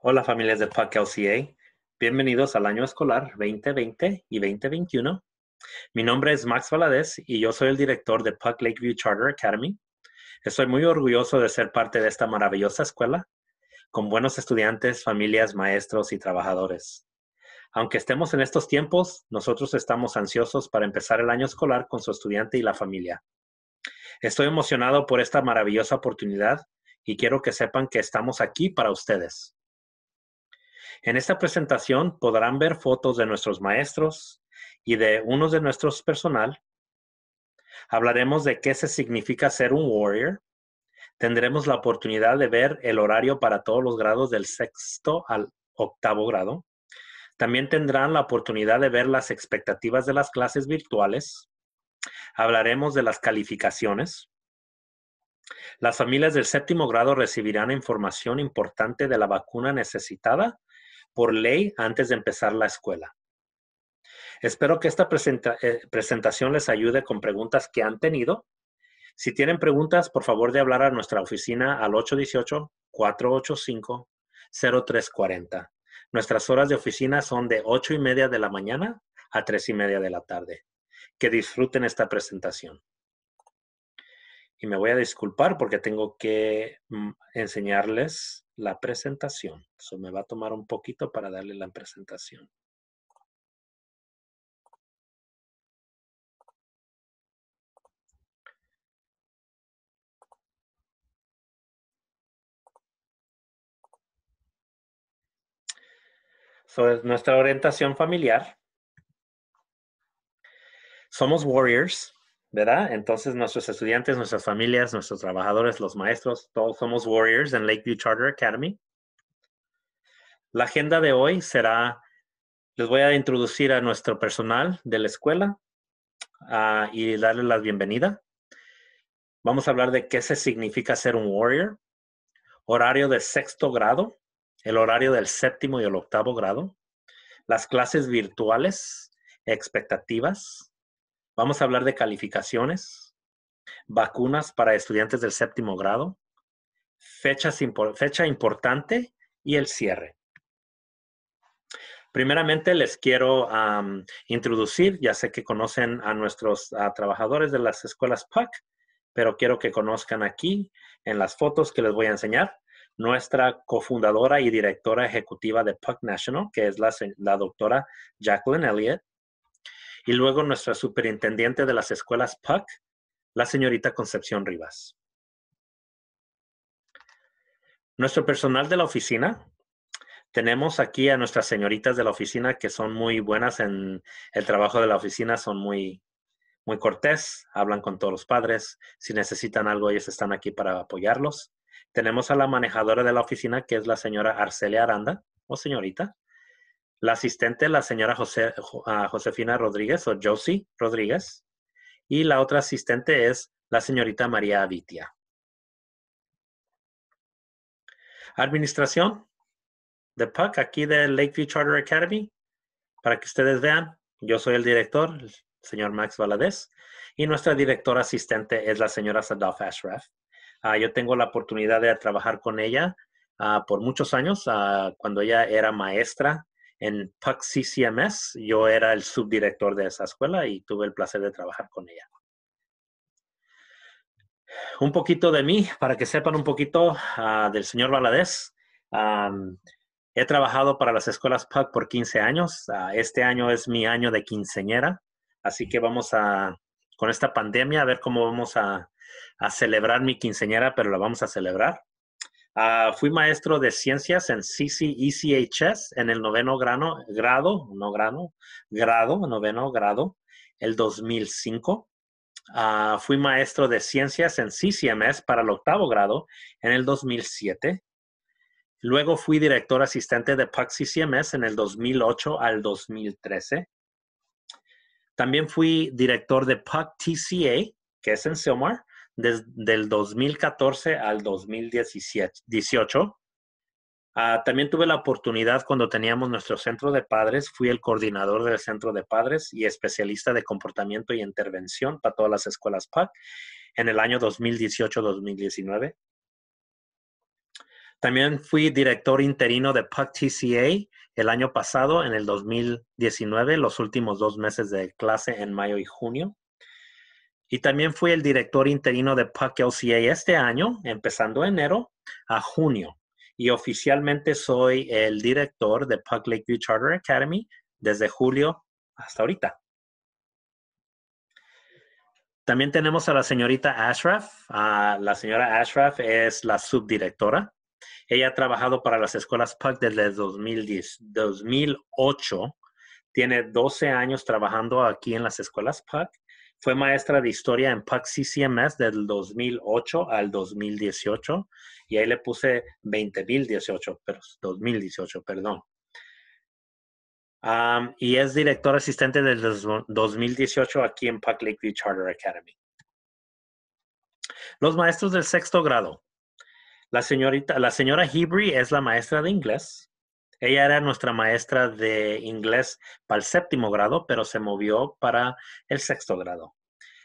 Hola familias de PUC LCA, bienvenidos al año escolar 2020 y 2021. Mi nombre es Max Valadez y yo soy el director de PUC Lakeview Charter Academy. Estoy muy orgulloso de ser parte de esta maravillosa escuela con buenos estudiantes, familias, maestros y trabajadores. Aunque estemos en estos tiempos, nosotros estamos ansiosos para empezar el año escolar con su estudiante y la familia. Estoy emocionado por esta maravillosa oportunidad y quiero que sepan que estamos aquí para ustedes. En esta presentación podrán ver fotos de nuestros maestros y de unos de nuestros personal. Hablaremos de qué se significa ser un warrior. Tendremos la oportunidad de ver el horario para todos los grados del sexto al octavo grado. También tendrán la oportunidad de ver las expectativas de las clases virtuales. Hablaremos de las calificaciones. Las familias del séptimo grado recibirán información importante de la vacuna necesitada por ley antes de empezar la escuela. Espero que esta eh, presentación les ayude con preguntas que han tenido. Si tienen preguntas, por favor de hablar a nuestra oficina al 818-485-0340. Nuestras horas de oficina son de 8 y media de la mañana a 3 y media de la tarde. Que disfruten esta presentación. Y me voy a disculpar porque tengo que mm, enseñarles la presentación. Eso me va a tomar un poquito para darle la presentación. es nuestra orientación familiar. Somos warriors, ¿verdad? Entonces nuestros estudiantes, nuestras familias, nuestros trabajadores, los maestros, todos somos warriors en Lakeview Charter Academy. La agenda de hoy será, les voy a introducir a nuestro personal de la escuela uh, y darles la bienvenida. Vamos a hablar de qué se significa ser un warrior, horario de sexto grado, el horario del séptimo y el octavo grado, las clases virtuales, expectativas. Vamos a hablar de calificaciones, vacunas para estudiantes del séptimo grado, fecha importante y el cierre. Primeramente les quiero introducir, ya sé que conocen a nuestros trabajadores de las escuelas PUC, pero quiero que conozcan aquí en las fotos que les voy a enseñar nuestra cofundadora y directora ejecutiva de Puck National, que es la, la doctora Jacqueline Elliott, y luego nuestra superintendente de las escuelas Puck, la señorita Concepción Rivas. Nuestro personal de la oficina, tenemos aquí a nuestras señoritas de la oficina que son muy buenas en el trabajo de la oficina, son muy, muy cortés, hablan con todos los padres. Si necesitan algo, ellos están aquí para apoyarlos. Tenemos a la manejadora de la oficina, que es la señora Arcelia Aranda, o señorita. La asistente, la señora ah, Josefina Rodríguez, o Josie Rodríguez. Y la otra asistente es la señorita María Avitia. Administración de PUC, aquí de Lakeview Charter Academy. Para que ustedes vean, yo soy el director, el señor Max Valadez, y nuestra directora asistente es la señora Sadaf Ashraf. Ah, yo tengo la oportunidad de trabajar con ella ah, por muchos años. Cuando ella era maestra en PUC CCMS, yo era el subdirector de esa escuela y tuve el placer de trabajar con ella. Un poquito de mí, para que sepan un poquito del señor Valadez. he trabajado para las escuelas PUC por 15 años. este año es mi año de quinceñera, así que vamos a, con esta pandemia, a ver cómo vamos a, a celebrar mi quinceñera, pero la vamos a celebrar. Ah, fui maestro de ciencias en CC ECHS en el noveno grado, grado, no grado, grado, noveno grado, el 2005. Ah, fui maestro de ciencias en CCMS para el octavo grado en el 2007. Luego fui director asistente de PUC CCMS en el 2008 al 2013. También fui director de PUC TCA, que es en Silmar, desde el 2014 al 2018. Ah, también tuve la oportunidad cuando teníamos nuestro centro de padres, fui el coordinador del centro de padres y especialista de comportamiento y intervención para todas las escuelas PAC en el año 2018-2019. También fui director interino de PUC TCA el año pasado, en el 2019, los últimos dos meses de clase en mayo y junio. Y también fui el director interino de PUC LCA este año, empezando enero a junio. Y oficialmente soy el director de PUC Lakeview Charter Academy desde julio hasta ahorita. También tenemos a la señorita Ashraf. Ah, la señora Ashraf es la subdirectora. Ella ha trabajado para las escuelas PUC desde 2010, 2008. Tiene 12 años trabajando aquí en las escuelas PUC fue maestra de historia en PUC CCMS del 2008 al 2018 y ahí le puse 2018, pero 2018, perdón. y es director asistente del 2018 aquí en PUC Lakeview Charter Academy. Los maestros del sexto grado. La señorita, la señora Hebry es la maestra de inglés. Ella era nuestra maestra de inglés para el séptimo grado, pero se movió para el sexto grado.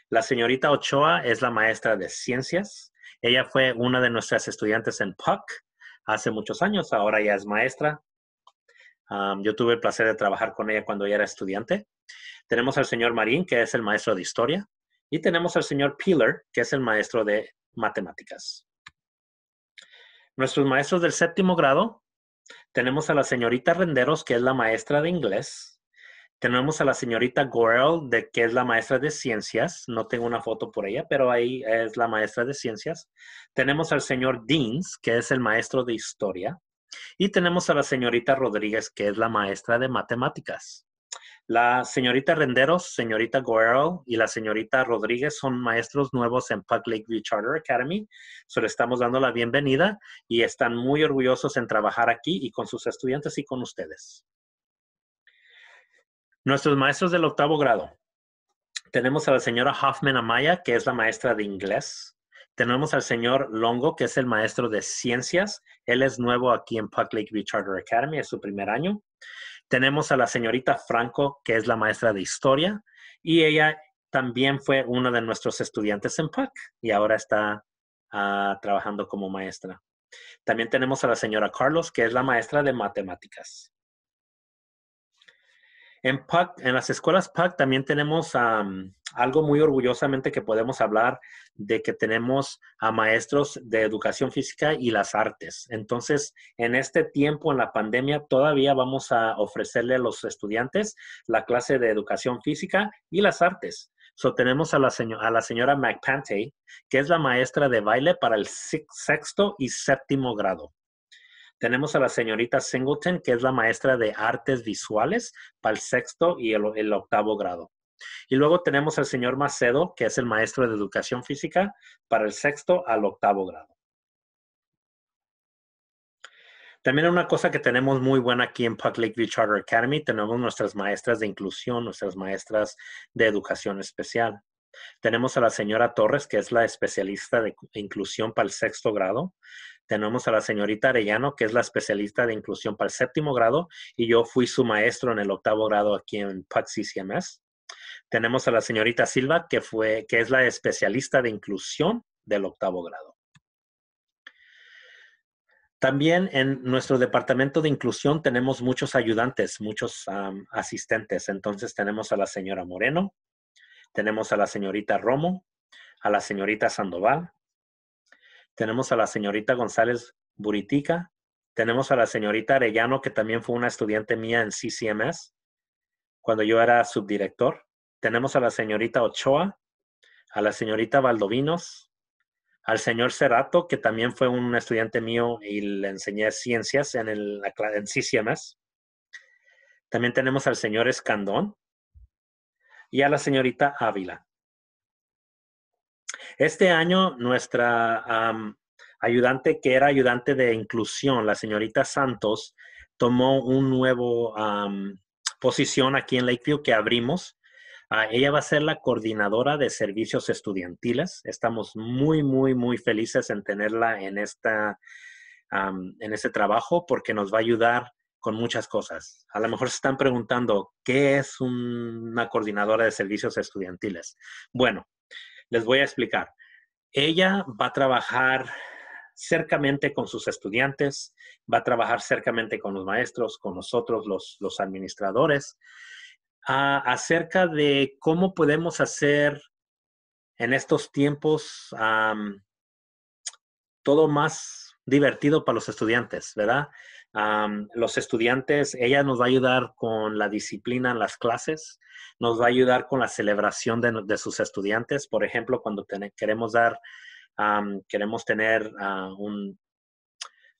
La señorita Ochoa es la maestra de ciencias. Ella fue una de nuestras estudiantes en PUC hace muchos años, ahora ya es maestra. yo tuve el placer de trabajar con ella cuando ella era estudiante. Tenemos al señor Marín, que es el maestro de historia, y tenemos al señor Peeler, que es el maestro de matemáticas. Nuestros maestros del séptimo grado tenemos a la señorita Renderos, que es la maestra de inglés. Tenemos a la señorita Gorel, de, que es la maestra de ciencias. No tengo una foto por ella, pero ahí es la maestra de ciencias. Tenemos al señor Deans, que es el maestro de historia. Y tenemos a la señorita Rodríguez, que es la maestra de matemáticas. La señorita Renderos, señorita Guerrero y la señorita Rodríguez son maestros nuevos en Puck Lakeview Charter Academy. So le estamos dando la bienvenida y están muy orgullosos en trabajar aquí y con sus estudiantes y con ustedes. Nuestros maestros del octavo grado. Tenemos a la señora Hoffman Amaya, que es la maestra de inglés. Tenemos al señor Longo, que es el maestro de ciencias. Él es nuevo aquí en Puck Lakeview Charter Academy, es su primer año. Tenemos a la señorita Franco, que es la maestra de historia, y ella también fue una de nuestros estudiantes en PUC y ahora está ah, trabajando como maestra. También tenemos a la señora Carlos, que es la maestra de matemáticas. En, en las escuelas PAC también tenemos algo muy orgullosamente que podemos hablar de que tenemos a maestros de educación física y las artes. Entonces, en este tiempo, en la pandemia, todavía vamos a ofrecerle a los estudiantes la clase de educación física y las artes. So, tenemos a la, a la señora McPante, que es la maestra de baile para el sexto y séptimo grado. Tenemos a la señorita Singleton, que es la maestra de artes visuales para el sexto y el, octavo grado. Y luego tenemos al señor Macedo, que es el maestro de educación física para el sexto al octavo grado. También una cosa que tenemos muy buena aquí en Puck Lakeview Charter Academy, tenemos nuestras maestras de inclusión, nuestras maestras de educación especial. Tenemos a la señora Torres, que es la especialista de inclusión para el sexto grado. Tenemos a la señorita Arellano, que es la especialista de inclusión para el séptimo grado, y yo fui su maestro en el octavo grado aquí en PUC CCMS. Tenemos a la señorita Silva, que, fue, que es la especialista de inclusión del octavo grado. También en nuestro departamento de inclusión tenemos muchos ayudantes, muchos asistentes. Entonces tenemos a la señora Moreno, tenemos a la señorita Romo, a la señorita Sandoval, tenemos a la señorita González Buritica, tenemos a la señorita Arellano, que también fue una estudiante mía en CCMS cuando yo era subdirector. Tenemos a la señorita Ochoa, a la señorita Valdovinos, al señor Cerato, que también fue un estudiante mío y le enseñé ciencias en, el, en CCMS. También tenemos al señor Escandón y a la señorita Ávila. Este año nuestra ayudante, que era ayudante de inclusión, la señorita Santos, tomó un nuevo posición aquí en Lakeview que abrimos. Ah, ella va a ser la coordinadora de servicios estudiantiles. Estamos muy, muy, muy felices en tenerla en, esta, en este trabajo porque nos va a ayudar con muchas cosas. A lo mejor se están preguntando, ¿qué es una coordinadora de servicios estudiantiles? Bueno, les voy a explicar. Ella va a trabajar cercamente con sus estudiantes, va a trabajar cercamente con los maestros, con nosotros, los, los administradores, acerca de cómo podemos hacer en estos tiempos todo más divertido para los estudiantes, ¿verdad? Los estudiantes, ella nos va a ayudar con la disciplina en las clases, nos va a ayudar con la celebración de, sus estudiantes. Por ejemplo, cuando queremos dar, queremos tener ah, un,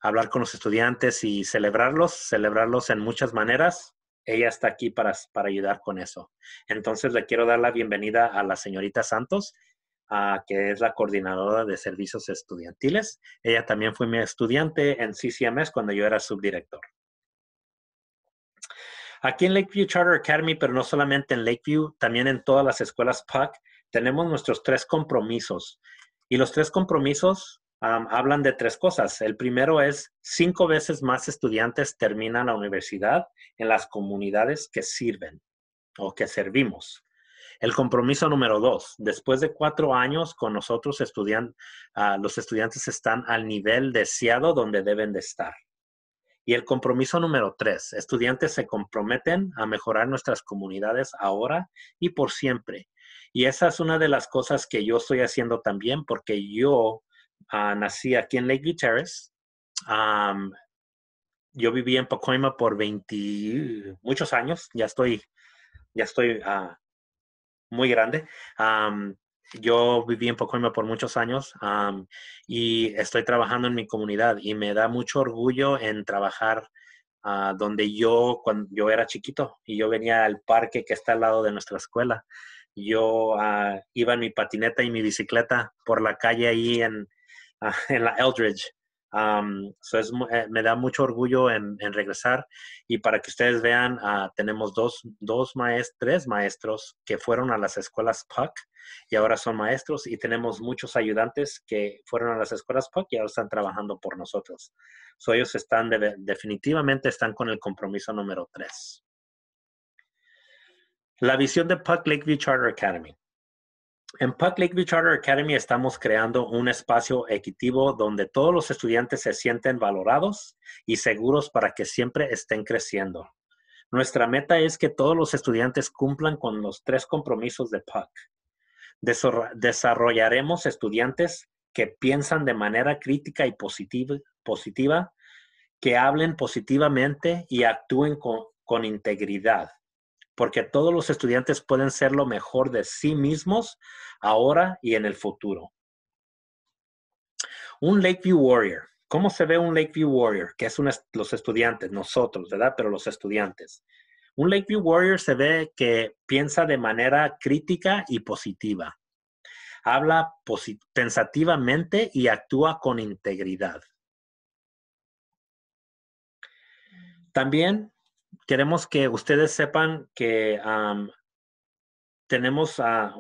hablar con los estudiantes y celebrarlos, celebrarlos en muchas maneras. Ella está aquí para, para ayudar con eso. Entonces le quiero dar la bienvenida a la señorita Santos que es la coordinadora de servicios estudiantiles. Ella también fue mi estudiante en CCMS cuando yo era subdirector. Aquí en Lakeview Charter Academy, pero no solamente en Lakeview, también en todas las escuelas PAC, tenemos nuestros tres compromisos. Y los tres compromisos hablan de tres cosas. El primero es cinco veces más estudiantes terminan la universidad en las comunidades que sirven o que servimos. El compromiso número dos, después de cuatro años con nosotros, ah, los estudiantes están al nivel deseado donde deben de estar. Y el compromiso número tres, estudiantes se comprometen a mejorar nuestras comunidades ahora y por siempre. Y esa es una de las cosas que yo estoy haciendo también porque yo ah, nací aquí en Lake Terrace. yo viví en Pacoima por 20, muchos años, ya estoy, ya estoy uh, muy grande. yo viví en Pacoima por muchos años y estoy trabajando en mi comunidad y me da mucho orgullo en trabajar ah, donde yo, cuando yo era chiquito y yo venía al parque que está al lado de nuestra escuela. Yo ah, iba en mi patineta y mi bicicleta por la calle ahí en, en la Eldridge eh, me da mucho orgullo en, regresar y para que ustedes vean, uh, tenemos dos, dos maestros, tres maestros que fueron a las escuelas PUC y ahora son maestros y tenemos muchos ayudantes que fueron a las escuelas PUC y ahora están trabajando por nosotros. So, ellos están definitivamente están con el compromiso número tres. La visión de PUC Lakeview Charter Academy. En Puck Lakeview Charter Academy estamos creando un espacio equitativo donde todos los estudiantes se sienten valorados y seguros para que siempre estén creciendo. Nuestra meta es que todos los estudiantes cumplan con los tres compromisos de Puck. Desarrollaremos estudiantes que piensan de manera crítica y positiva, que hablen positivamente y actúen con integridad porque todos los estudiantes pueden ser lo mejor de sí mismos ahora y en el futuro. Un Lakeview Warrior. ¿Cómo se ve un Lakeview Warrior? Que es los estudiantes, nosotros, ¿verdad? Pero los estudiantes. Un Lakeview Warrior se ve que piensa de manera crítica y positiva. Habla pensativamente y actúa con integridad. También queremos que ustedes sepan que tenemos ah,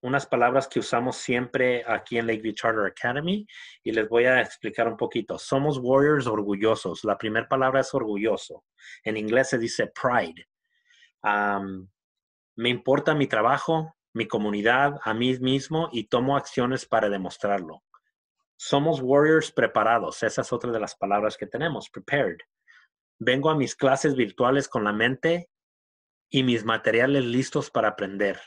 unas palabras que usamos siempre aquí en Lakeview Charter Academy y les voy a explicar un poquito. Somos warriors orgullosos. La primera palabra es orgulloso. En inglés se dice pride. me importa mi trabajo, mi comunidad, a mí mismo y tomo acciones para demostrarlo. Somos warriors preparados. Esa es otra de las palabras que tenemos, prepared. Vengo a mis clases virtuales con la mente y mis materiales listos para aprender.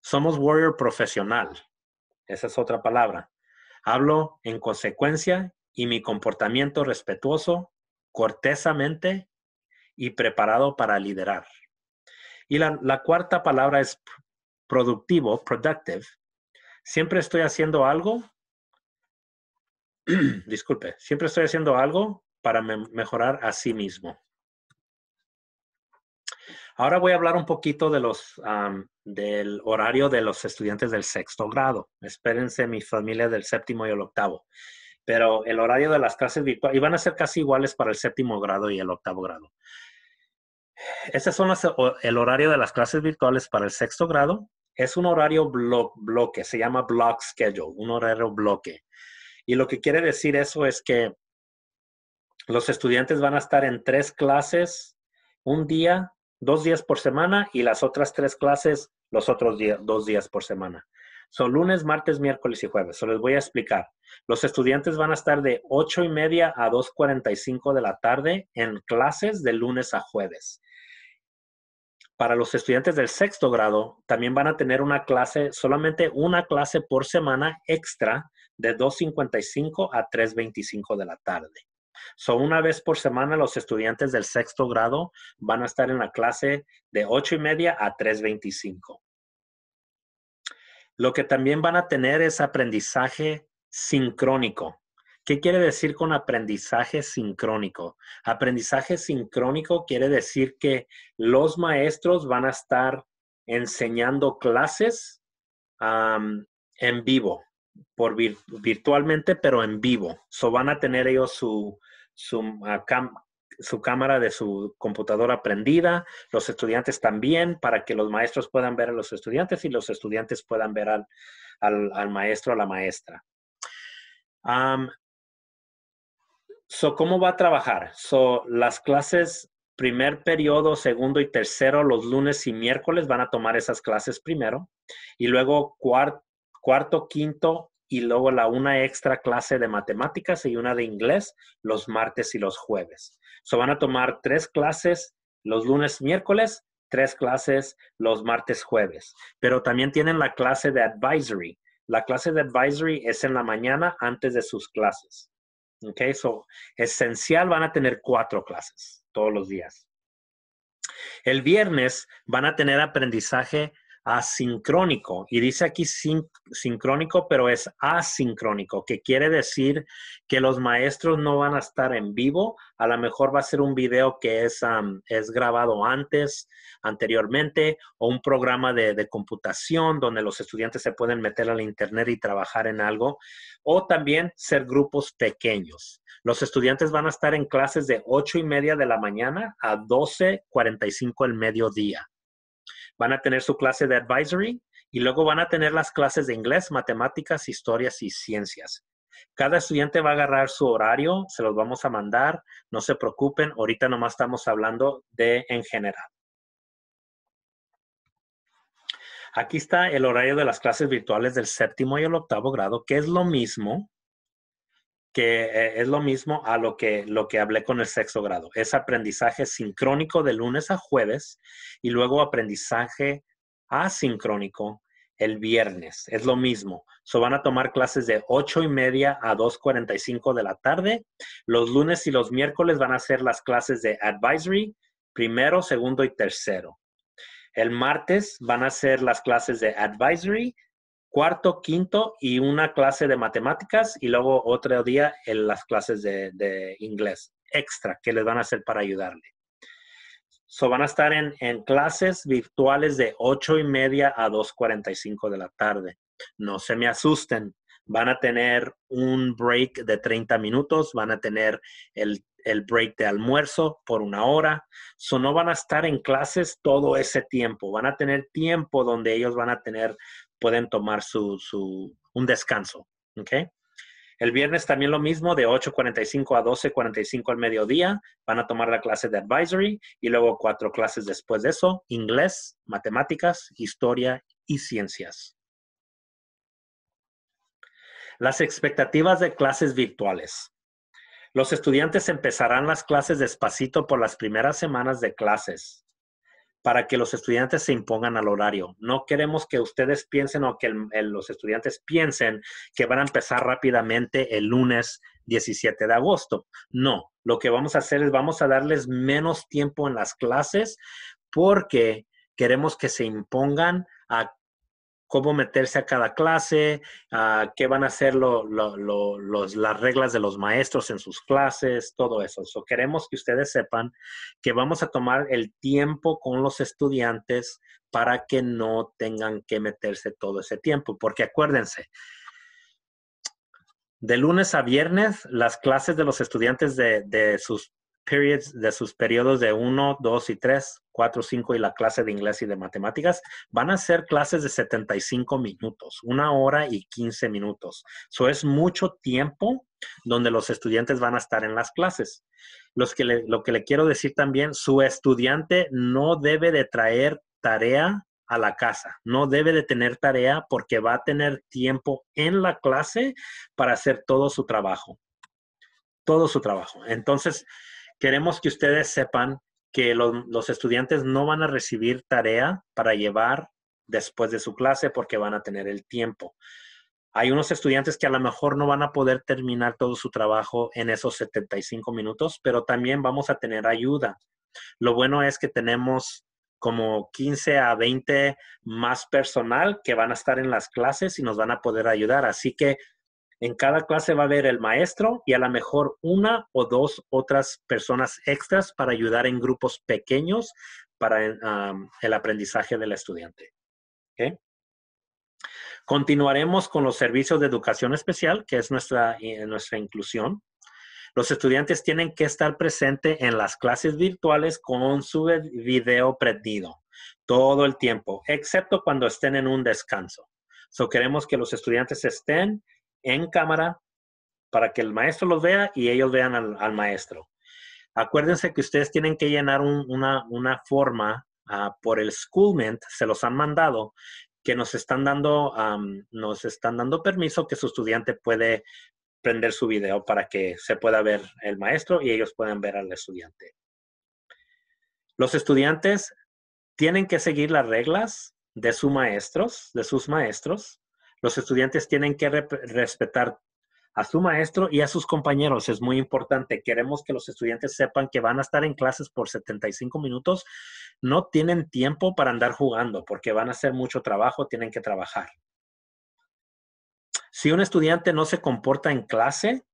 Somos warrior profesional. Esa es otra palabra. Hablo en consecuencia y mi comportamiento respetuoso, cortesamente y preparado para liderar. Y la, la cuarta palabra es productivo, productive. Siempre estoy haciendo algo. Disculpe, siempre estoy haciendo algo para mejorar a sí mismo. Ahora voy a hablar un poquito de los, del horario de los estudiantes del sexto grado. Espérense mi familia del séptimo y el octavo. Pero el horario de las clases virtuales, iban a ser casi iguales para el séptimo grado y el octavo grado. Ese son el horario de las clases virtuales para el sexto grado. Es un horario bloque, se llama block schedule, un horario bloque. Y lo que quiere decir eso es que los estudiantes van a estar en tres clases un día, dos días por semana y las otras tres clases los otros dos días por semana. Son lunes, martes, miércoles y jueves. So les voy a explicar. Los estudiantes van a estar de 8 y media a 2.45 de la tarde en clases de lunes a jueves. Para los estudiantes del sexto grado, también van a tener una clase, solamente una clase por semana extra de 2.55 a 3.25 de la tarde. So, una vez por semana los estudiantes del sexto grado van a estar en la clase de 8 y media a 3.25. Lo que también van a tener es aprendizaje sincrónico. ¿Qué quiere decir con aprendizaje sincrónico? Aprendizaje sincrónico quiere decir que los maestros van a estar enseñando clases en vivo, por virtualmente, pero en vivo. So van a tener ellos su, su, ah, su cámara de su computadora prendida, los estudiantes también, para que los maestros puedan ver a los estudiantes y los estudiantes puedan ver al, al, maestro o la maestra. So, ¿cómo va a trabajar? So, las clases primer periodo, segundo y tercero, los lunes y miércoles van a tomar esas clases primero. Y luego cuarto, quinto y luego la una extra clase de matemáticas y una de inglés los martes y los jueves. So, van a tomar tres clases los lunes, miércoles, tres clases los martes, jueves. Pero también tienen la clase de advisory. La clase de advisory es en la mañana antes de sus clases. Ok, so esencial van a tener cuatro clases todos los días. El viernes van a tener aprendizaje asincrónico. Y dice aquí sincrónico, pero es asincrónico, que quiere decir que los maestros no van a estar en vivo. A lo mejor va a ser un video que es, es grabado antes, anteriormente, o un programa de, de, computación donde los estudiantes se pueden meter al internet y trabajar en algo, o también ser grupos pequeños. Los estudiantes van a estar en clases de 8 y media de la mañana a 12.45 el mediodía van a tener su clase de advisory y luego van a tener las clases de inglés, matemáticas, historias y ciencias. Cada estudiante va a agarrar su horario, se los vamos a mandar, no se preocupen, ahorita nomás estamos hablando de en general. Aquí está el horario de las clases virtuales del séptimo y el octavo grado, que es lo mismo que eh, es lo mismo a lo que, lo que hablé con el sexto grado. Es aprendizaje sincrónico de lunes a jueves y luego aprendizaje asincrónico el viernes. Es lo mismo. So van a tomar clases de 8 y media a 2.45 de la tarde. Los lunes y los miércoles van a ser las clases de advisory, primero, segundo y tercero. El martes van a ser las clases de advisory, cuarto, quinto y una clase de matemáticas y luego otro día en las clases de, inglés extra que les van a hacer para ayudarle. So van a estar en, clases virtuales de 8 y media a 2.45 de la tarde. No se me asusten. Van a tener un break de 30 minutos, van a tener el, el break de almuerzo por una hora. So no van a estar en clases todo ese tiempo. Van a tener tiempo donde ellos van a tener pueden tomar su, su, un descanso. El viernes también lo mismo, de 8.45 a 12.45 al mediodía, van a tomar la clase de advisory y luego cuatro clases después de eso, inglés, matemáticas, historia y ciencias. Las expectativas de clases virtuales. Los estudiantes empezarán las clases despacito por las primeras semanas de clases para que los estudiantes se impongan al horario. No queremos que ustedes piensen o que los estudiantes piensen que van a empezar rápidamente el lunes 17 de agosto. No, lo que vamos a hacer es vamos a darles menos tiempo en las clases porque queremos que se impongan a cómo meterse a cada clase, qué van a ser las reglas de los maestros en sus clases, todo eso. queremos que ustedes sepan que vamos a tomar el tiempo con los estudiantes para que no tengan que meterse todo ese tiempo, porque acuérdense, de lunes a viernes, las clases de los estudiantes de, de sus periods de sus periodos de 1, 2 y 3, 4, 5 y la clase de inglés y de matemáticas van a ser clases de 75 minutos, una hora y 15 minutos. Eso es mucho tiempo donde los estudiantes van a estar en las clases. Los que lo que le quiero decir también, su estudiante no debe de traer tarea a la casa. No debe de tener tarea porque va a tener tiempo en la clase para hacer todo su trabajo. Todo su trabajo. Entonces, queremos que ustedes sepan que los, estudiantes no van a recibir tarea para llevar después de su clase porque van a tener el tiempo. Hay unos estudiantes que a lo mejor no van a poder terminar todo su trabajo en esos 75 minutos, pero también vamos a tener ayuda. Lo bueno es que tenemos como 15 a 20 más personal que van a estar en las clases y nos van a poder ayudar. Así que en cada clase va a haber el maestro y a lo mejor una o dos otras personas extras para ayudar en grupos pequeños para el aprendizaje del estudiante. Continuaremos con los servicios de educación especial, que es nuestra, eh, nuestra inclusión. Los estudiantes tienen que estar presentes en las clases virtuales con su video prendido todo el tiempo, excepto cuando estén en un descanso. So queremos que los estudiantes estén en cámara para que el maestro los vea y ellos vean al, maestro. Acuérdense que ustedes tienen que llenar una, forma ah, por el Schoolment, se los han mandado, que nos están dando, nos están dando permiso que su estudiante puede prender su video para que se pueda ver el maestro y ellos puedan ver al estudiante. Los estudiantes tienen que seguir las reglas de sus maestros, de sus maestros. Los estudiantes tienen que respetar a su maestro y a sus compañeros. Es muy importante. Queremos que los estudiantes sepan que van a estar en clases por 75 minutos. No tienen tiempo para andar jugando porque van a hacer mucho trabajo, tienen que trabajar. Si un estudiante no se comporta en clase,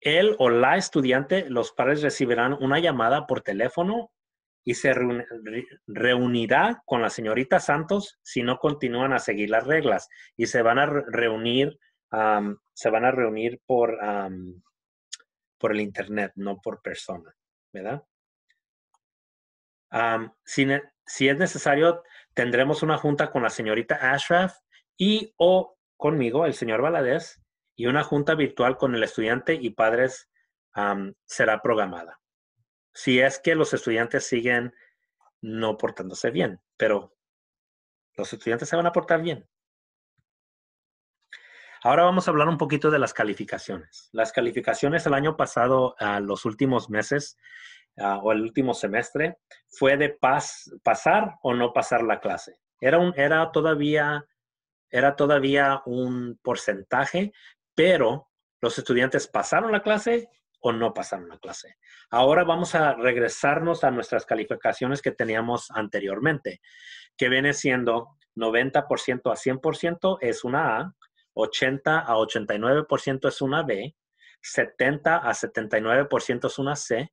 él o la estudiante, los padres recibirán una llamada por teléfono y se reunirá con la señorita Santos si no continúan a seguir las reglas y se van a reunir, se van a reunir por, por el internet, no por persona, ¿verdad? si, si, es necesario, tendremos una junta con la señorita Ashraf y o conmigo, el señor Valadez, y una junta virtual con el estudiante y padres será programada. Si es que los estudiantes siguen no portándose bien, pero los estudiantes se van a portar bien. Ahora vamos a hablar un poquito de las calificaciones. Las calificaciones el año pasado, los últimos meses o el último semestre, fue de pasar o no pasar la clase. Era, un, era todavía era todavía un porcentaje, pero los estudiantes pasaron la clase o no pasaron la clase. Ahora vamos a regresarnos a nuestras calificaciones que teníamos anteriormente, que viene siendo 90% a 100% es una A, 80 a 89% es una B, 70 a 79% es una C,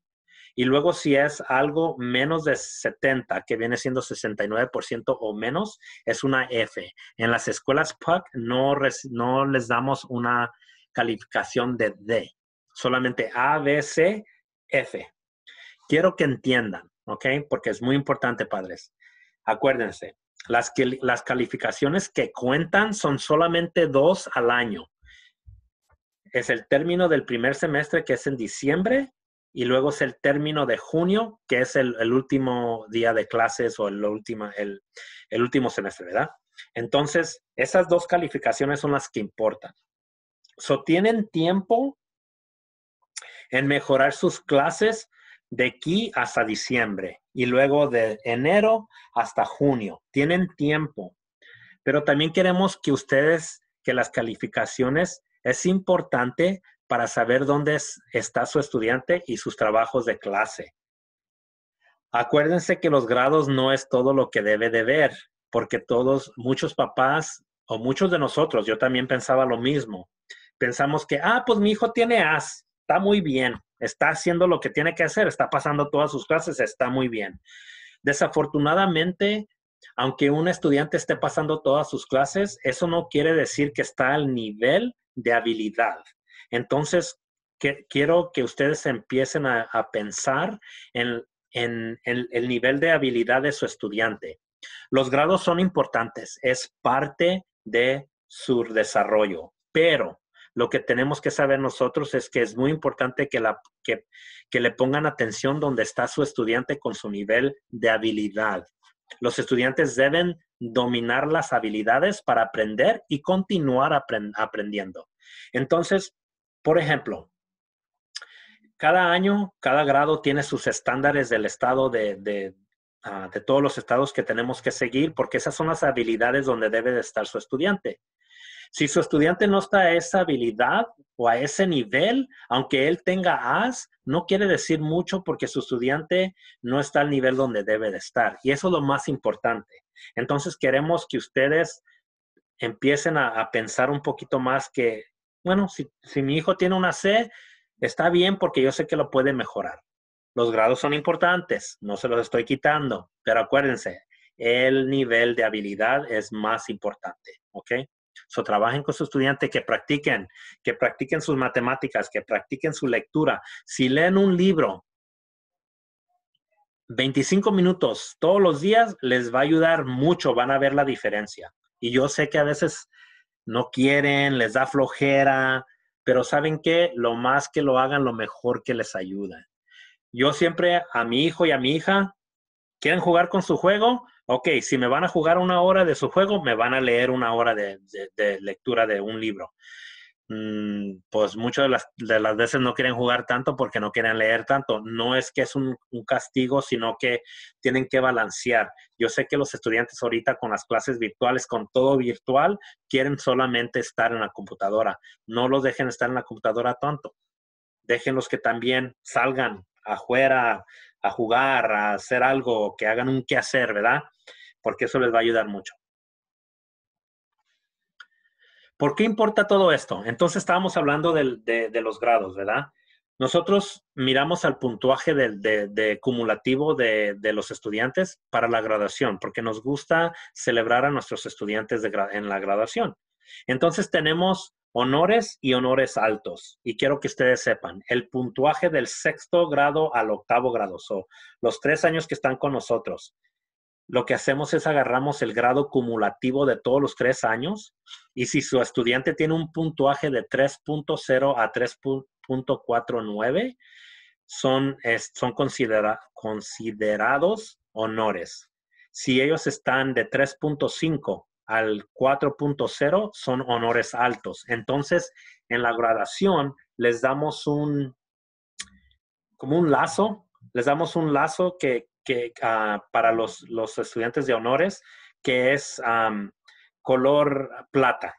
y luego si es algo menos de 70, que viene siendo 69% o menos, es una F. En las escuelas PUC no, no les damos una calificación de D, solamente A, B, C, F. Quiero que entiendan, ¿ok? Porque es muy importante, padres. Acuérdense, las, las calificaciones que cuentan son solamente dos al año. Es el término del primer semestre, que es en diciembre, y luego es el término de junio, que es el, último día de clases o el, último, el, último semestre, ¿verdad? Entonces, esas dos calificaciones son las que importan. So, tienen tiempo en mejorar sus clases de aquí hasta diciembre y luego de enero hasta junio. Tienen tiempo. Pero también queremos que ustedes, que las calificaciones es importante para saber dónde está su estudiante y sus trabajos de clase. Acuérdense que los grados no es todo lo que debe de ver, porque todos, muchos papás o muchos de nosotros, yo también pensaba lo mismo. Pensamos que, ah, pues mi hijo tiene AS, está muy bien, está haciendo lo que tiene que hacer, está pasando todas sus clases, está muy bien. Desafortunadamente, aunque un estudiante esté pasando todas sus clases, eso no quiere decir que está al nivel de habilidad. Entonces, quiero que ustedes empiecen a, pensar en, el nivel de habilidad de su estudiante. Los grados son importantes, es parte de su desarrollo, pero lo que tenemos que saber nosotros es que es muy importante que, le pongan atención donde está su estudiante con su nivel de habilidad. Los estudiantes deben dominar las habilidades para aprender y continuar aprendiendo. Entonces, por ejemplo, cada año, cada grado tiene sus estándares del estado de, ah, de, todos los estados que tenemos que seguir, porque esas son las habilidades donde debe de estar su estudiante. Si su estudiante no está a esa habilidad o a ese nivel, aunque él tenga As, no quiere decir mucho porque su estudiante no está al nivel donde debe de estar. Y eso es lo más importante. Entonces queremos que ustedes empiecen a, pensar un poquito más que, bueno, si, si mi hijo tiene una C, está bien porque yo sé que lo puede mejorar. Los grados son importantes, no se los estoy quitando, pero acuérdense, el nivel de habilidad es más importante, ¿ok? So, trabajen con sus estudiantes que practiquen, que practiquen sus matemáticas, que practiquen su lectura. Si leen un libro 25 minutos todos los días, les va a ayudar mucho, van a ver la diferencia. Y yo sé que a veces no quieren, les da flojera, pero saben que lo más que lo hagan, lo mejor que les ayuda. Yo siempre a mi hijo y a mi hija, quieren jugar con su juego, ok, si me van a jugar una hora de su juego, me van a leer una hora de, lectura de un libro. Mm, pues muchas de las, veces no quieren jugar tanto porque no quieren leer tanto. No es que es un, castigo, sino que tienen que balancear. Yo sé que los estudiantes ahorita con las clases virtuales, con todo virtual, quieren solamente estar en la computadora. No los dejen estar en la computadora tanto. Déjenlos que también salgan afuera a jugar, a hacer algo, que hagan un quehacer, ¿verdad? Porque eso les va a ayudar mucho. ¿Por qué importa todo esto? Entonces estábamos hablando de, los grados, ¿verdad? Nosotros miramos al puntuaje de, cumulativo de, los estudiantes para la graduación, porque nos gusta celebrar a nuestros estudiantes en la graduación. Entonces tenemos honores y honores altos. Y quiero que ustedes sepan, el puntuaje del sexto grado al octavo grado, so, los tres años que están con nosotros, lo que hacemos es agarramos el grado cumulativo de todos los tres años y si su estudiante tiene un puntuaje de 3.0 a 3.49, son, son considerados honores. Si ellos están de 3.5 al 4.0 son honores altos. Entonces, en la graduación les damos un, como un lazo, les damos un lazo que, ah, para los, estudiantes de honores, que es color plata.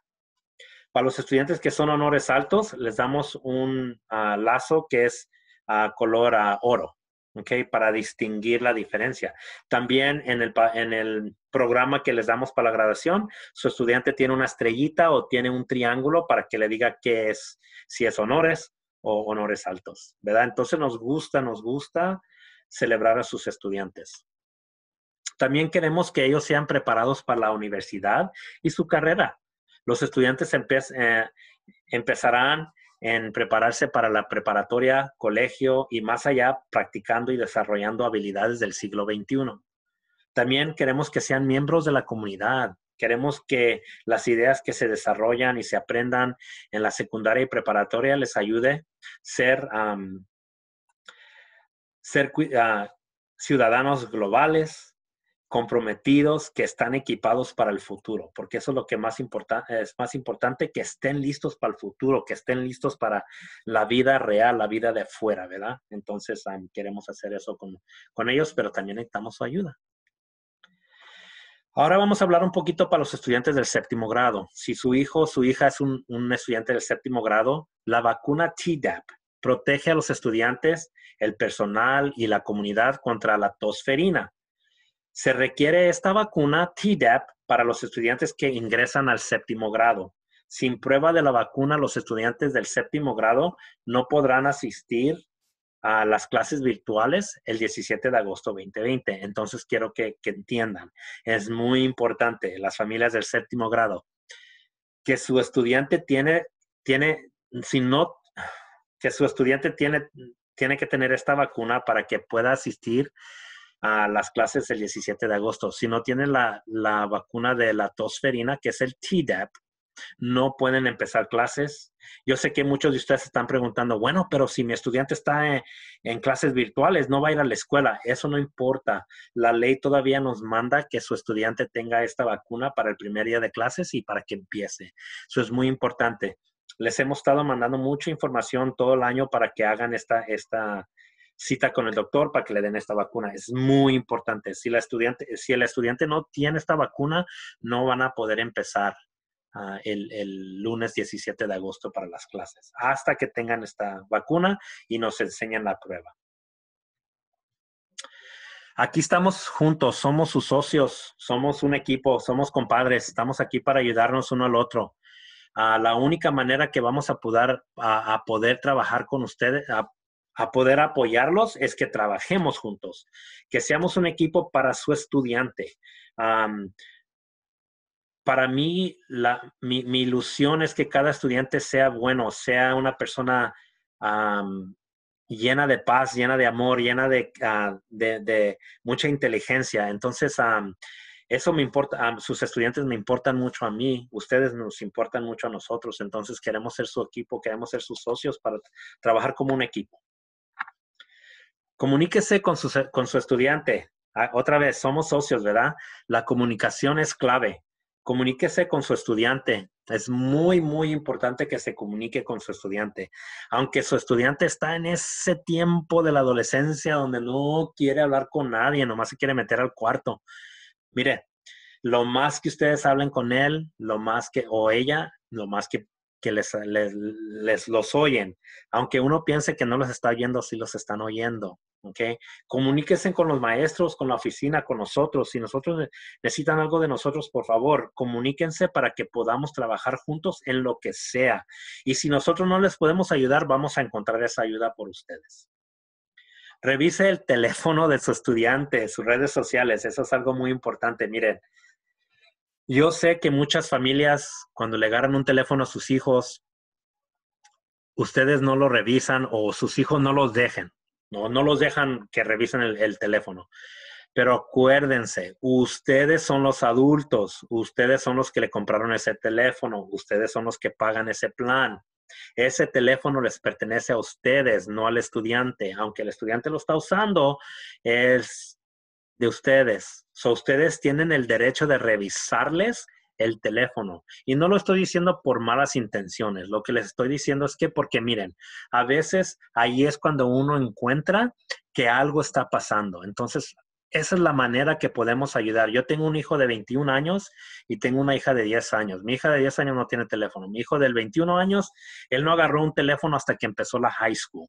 Para los estudiantes que son honores altos, les damos un ah, lazo que es ah, color oro. ¿Ok? Para distinguir la diferencia. También en el, en el programa que les damos para la graduación, su estudiante tiene una estrellita o tiene un triángulo para que le diga qué es, si es honores o honores altos, ¿verdad? Entonces nos gusta, nos gusta celebrar a sus estudiantes. También queremos que ellos sean preparados para la universidad y su carrera. Los estudiantes eh, empezarán en prepararse para la preparatoria, colegio y más allá, practicando y desarrollando habilidades del siglo XXI. También queremos que sean miembros de la comunidad. Queremos que las ideas que se desarrollan y se aprendan en la secundaria y preparatoria les ayude ser, ser ah, ciudadanos globales, comprometidos, que están equipados para el futuro, porque eso es lo que más importante es más importante que estén listos para el futuro, que estén listos para la vida real, la vida de afuera, ¿verdad? Entonces queremos hacer eso con, con ellos, pero también necesitamos su ayuda. Ahora vamos a hablar un poquito para los estudiantes del séptimo grado. Si su hijo o su hija es un, un estudiante del séptimo grado, la vacuna Tdap protege a los estudiantes, el personal y la comunidad contra la tosferina, se requiere esta vacuna Tdap para los estudiantes que ingresan al séptimo grado. Sin prueba de la vacuna, los estudiantes del séptimo grado no podrán asistir a las clases virtuales el 17 de agosto 2020. Entonces quiero que, entiendan, es muy importante, las familias del séptimo grado, que su estudiante tiene, tiene, si no, que su estudiante tiene, tiene que tener esta vacuna para que pueda asistir a las clases el 17 de agosto. Si no tienen la, vacuna de la tosferina, que es el Tdap, no pueden empezar clases. Yo sé que muchos de ustedes están preguntando, bueno, pero si mi estudiante está en, clases virtuales, no va a ir a la escuela. Eso no importa. La ley todavía nos manda que su estudiante tenga esta vacuna para el primer día de clases y para que empiece. Eso es muy importante. Les hemos estado mandando mucha información todo el año para que hagan esta, esta cita con el doctor para que le den esta vacuna. Es muy importante. Si, la estudiante, si el estudiante no tiene esta vacuna, no van a poder empezar Ah, el, lunes 17 de agosto para las clases, hasta que tengan esta vacuna y nos enseñen la prueba. Aquí estamos juntos, somos sus socios, somos un equipo, somos compadres, estamos aquí para ayudarnos uno al otro. Ah, la única manera que vamos a poder, a, poder trabajar con ustedes, poder apoyarlos, es que trabajemos juntos, que seamos un equipo para su estudiante para mí, mi, ilusión es que cada estudiante sea bueno, sea una persona llena de paz, llena de amor, llena de, ah, mucha inteligencia. Entonces, eso me importa, sus estudiantes me importan mucho a mí, ustedes nos importan mucho a nosotros, entonces queremos ser su equipo, queremos ser sus socios para trabajar como un equipo. Comuníquese con su, con su estudiante. Ah, otra vez, somos socios, ¿verdad? La comunicación es clave comuníquese con su estudiante. Es muy, muy importante que se comunique con su estudiante. Aunque su estudiante está en ese tiempo de la adolescencia donde no quiere hablar con nadie, nomás se quiere meter al cuarto. Mire, lo más que ustedes hablen con él, lo más que, o ella, lo más que, les, les, les los oyen. Aunque uno piense que no los está oyendo, sí los están oyendo. ¿ok? Comuníquense con los maestros, con la oficina, con nosotros. Si nosotros necesitan algo de nosotros, por favor, comuníquense para que podamos trabajar juntos en lo que sea. Y si nosotros no les podemos ayudar, vamos a encontrar esa ayuda por ustedes. Revise el teléfono de su estudiante, sus redes sociales. Eso es algo muy importante. Miren, yo sé que muchas familias, cuando le agarran un teléfono a sus hijos, ustedes no lo revisan o sus hijos no los dejen. No, no los dejan que revisen el, teléfono. Pero acuérdense, ustedes son los adultos, ustedes son los que le compraron ese teléfono, ustedes son los que pagan ese plan. Ese teléfono les pertenece a ustedes, no al estudiante. Aunque el estudiante lo está usando, es de ustedes. So, ustedes tienen el derecho de revisarles el teléfono. Y no lo estoy diciendo por malas intenciones, lo que les estoy diciendo es que porque miren, a veces ahí es cuando uno encuentra que algo está pasando. Entonces, esa es la manera que podemos ayudar. Yo tengo un hijo de 21 años y tengo una hija de 10 años. Mi hija de 10 años no tiene teléfono. Mi hijo del 21 años, él no agarró un teléfono hasta que empezó la high school.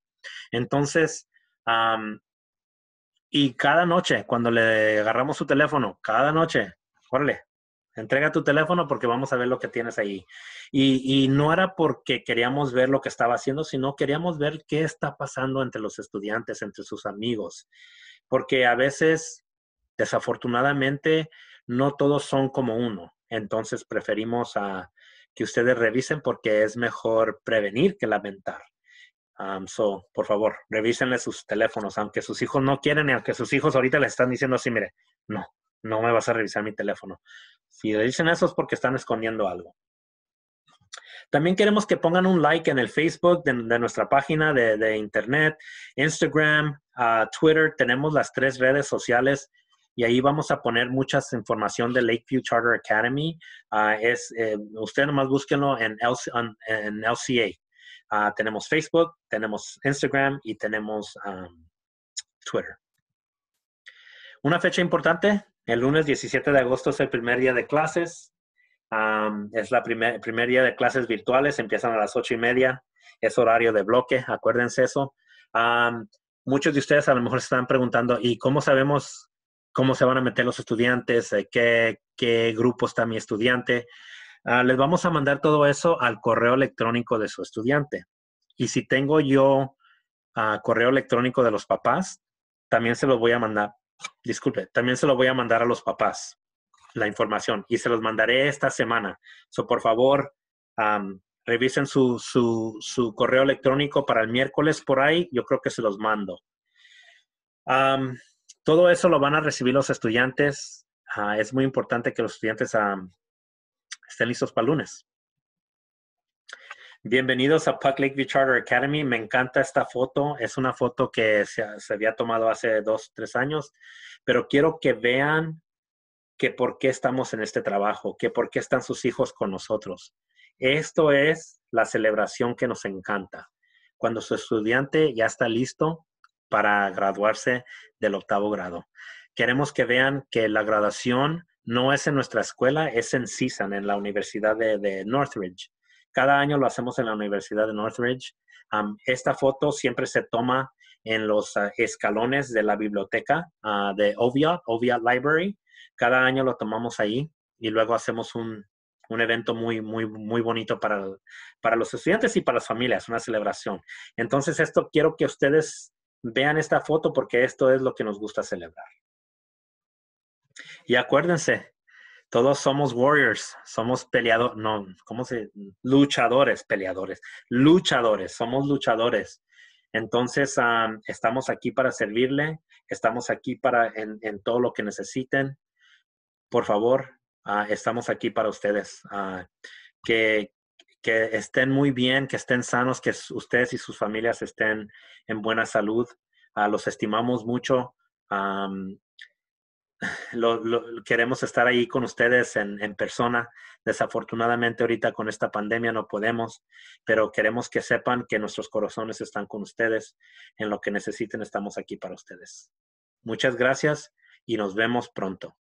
Entonces, y cada noche, cuando le agarramos su teléfono, cada noche, órale, entrega tu teléfono porque vamos a ver lo que tienes ahí. Y, no era porque queríamos ver lo que estaba haciendo, sino queríamos ver qué está pasando entre los estudiantes, entre sus amigos. Porque a veces, desafortunadamente, no todos son como uno. Entonces preferimos a que ustedes revisen porque es mejor prevenir que lamentar. Um, so, por favor, revísenle sus teléfonos, aunque sus hijos no quieren y aunque sus hijos ahorita les están diciendo así, mire, no, no me vas a revisar mi teléfono. Si le dicen eso es porque están escondiendo algo. También queremos que pongan un like en el Facebook de, nuestra página de, internet, Instagram, uh, Twitter. Tenemos las tres redes sociales y ahí vamos a poner mucha información de Lakeview Charter Academy. Uh, es, eh, usted nomás búsquenlo en, en LCA. Uh, tenemos Facebook, tenemos Instagram y tenemos Twitter. Una fecha importante, el lunes 17 de agosto es el primer día de clases. es la primer, primer día de clases virtuales, empiezan a las ocho y media. Es horario de bloque, acuérdense eso. muchos de ustedes a lo mejor se están preguntando, ¿y cómo sabemos cómo se van a meter los estudiantes? ¿Qué, qué grupo está mi estudiante? Ah, les vamos a mandar todo eso al correo electrónico de su estudiante. Y si tengo yo uh, correo electrónico de los papás, también se los voy a mandar disculpe, también se lo voy a mandar a los papás, la información, y se los mandaré esta semana. So, por favor, revisen su, su, correo electrónico para el miércoles por ahí, yo creo que se los mando. todo eso lo van a recibir los estudiantes. Ah, es muy importante que los estudiantes estén listos para el lunes. Bienvenidos a Puck Lakeview Charter Academy. Me encanta esta foto. Es una foto que se, había tomado hace dos, tres años, pero quiero que vean que por qué estamos en este trabajo, que por qué están sus hijos con nosotros. Esto es la celebración que nos encanta. Cuando su estudiante ya está listo para graduarse del octavo grado. Queremos que vean que la graduación no es en nuestra escuela, es en CISAN, en la Universidad de, Northridge. Cada año lo hacemos en la Universidad de Northridge. esta foto siempre se toma en los ah, escalones de la biblioteca ah, de Ovia, Ovia Library. Cada año lo tomamos ahí y luego hacemos un, un evento muy, muy, muy bonito para, para los estudiantes y para las familias, una celebración. Entonces, esto quiero que ustedes vean esta foto porque esto es lo que nos gusta celebrar. Y acuérdense, todos somos warriors, somos peleadores, no, ¿cómo se? Luchadores, peleadores, luchadores, somos luchadores. Entonces, estamos aquí para servirle, estamos aquí para en, todo lo que necesiten. Por favor, Ah, estamos aquí para ustedes. Ah, que, estén muy bien, que estén sanos, que ustedes y sus familias estén en buena salud. Ah, los estimamos mucho. Queremos estar ahí con ustedes en, en, persona. Desafortunadamente ahorita con esta pandemia no podemos, pero queremos que sepan que nuestros corazones están con ustedes. En lo que necesiten estamos aquí para ustedes. Muchas gracias y nos vemos pronto.